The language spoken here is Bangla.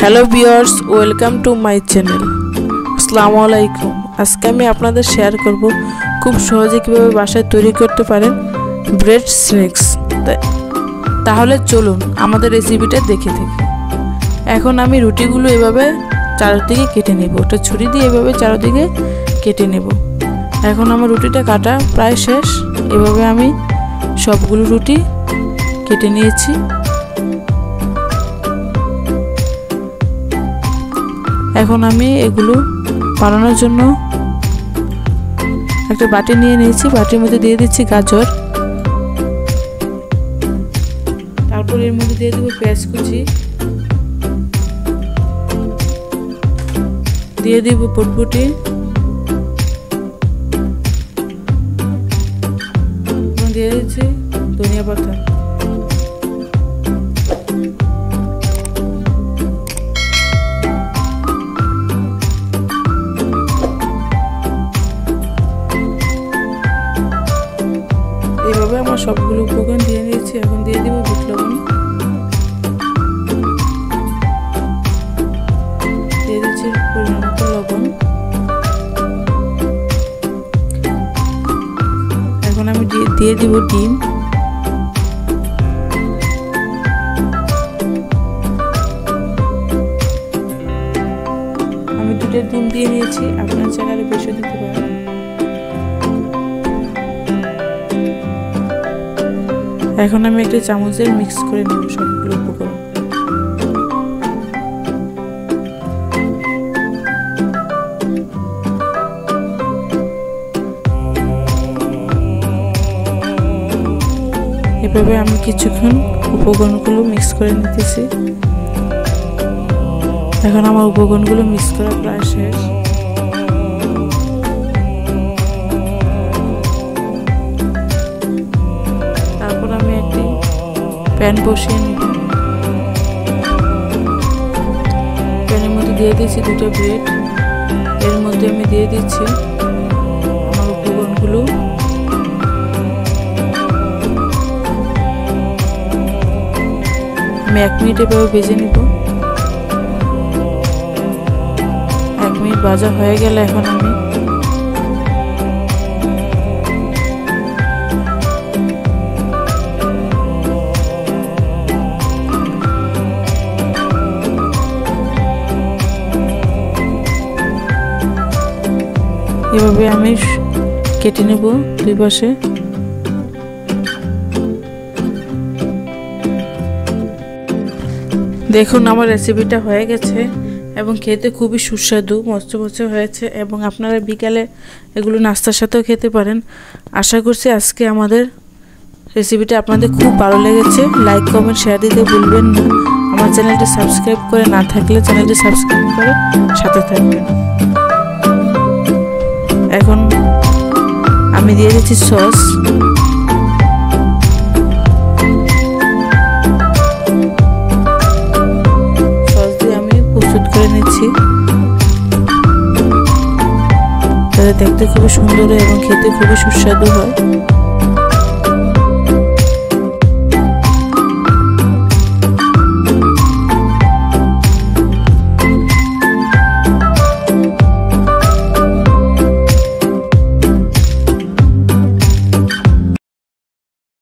Hello viewers welcome to my channel আসসালামু আলাইকুম আজকে আমি আপনাদের শেয়ার করব খুব সহজে কীভাবে বাসায় তৈরি করতে পারেন ব্রেড স্ন্যাক্স তাহলে চলুন আমাদের রেসিপিটা দেখে থাকি এখন আমি রুটিগুলো এভাবে চারদিকে কেটে নেব। ওটা ছুরি দিয়ে এভাবে চারদিকে কেটে নেব। এখন আমার রুটিটা কাটা প্রায় শেষ। এভাবে আমি সবগুলো রুটি কেটে নিয়েছি। এখন আমি এগুলো বানানোর জন্য একটা বাটি নিয়ে নিয়েছি। বাটির মধ্যে দিয়ে দিচ্ছি গাজর। তারপর এর মধ্যে দিয়ে দেবো পেঁয়াজ কুচি। দিয়ে দিব পটপটি। দিয়ে দিচ্ছি ধনিয়া পাতা। আমার সবগুলো উপকরণ দিয়ে নিয়েছি এখন দিয়ে দিব বিট লবণ। দিয়ে দিচ্ছি পরিমাণ লবণ। এখন আমি দিয়ে দিব ডিম। আমি দুটো ডিম দিয়ে নিয়েছি, আপনার চাইলে বেশি দিতে পারেন। এখন আমি একটা চামচের মিক্স করে নেব সবগুলো উপকরণ। এভাবে আমি কিছুক্ষণ উপকরণগুলো মিক্স করে নিতেছি। এখন আমার উপকরণগুলো মিক্স করা প্রায় শেষ। প্যান বসিয়ে নিব প্যানের মধ্যে দিয়ে দিচ্ছি দুটো ব্রেড। এর মধ্যে আমি দিয়ে দিচ্ছি আমার উপকরণগুলো। আমি এক মিনিট এভাবে ভেজে নিব। এক মিনিট ভাজা হয়ে গেলে এখন আমি এভাবে আমি কেটে নেব দুই পাশে। দেখুন, আমার রেসিপিটা হয়ে গেছে এবং খেতে খুবই সুস্বাদু, মস্ত মস্ত হয়েছে এবং আপনারা বিকালে এগুলো নাস্তার সাথেও খেতে পারেন। আশা করছি আজকে আমাদের রেসিপিটা আপনাদের খুব ভালো লেগেছে। লাইক কমেন্ট শেয়ার দিতে ভুলবেন না। আমার চ্যানেলটি সাবস্ক্রাইব করে না থাকলে চ্যানেলটি সাবস্ক্রাইব করে সাথে থাকবেন। আমি দিয়ে দিচ্ছি সস। সস দিয়ে আমি প্রস্তুত করে নিচ্ছি। যাতে দেখতে খুবই সুন্দর হয় এবং খেতে খুবই সুস্বাদু হয়।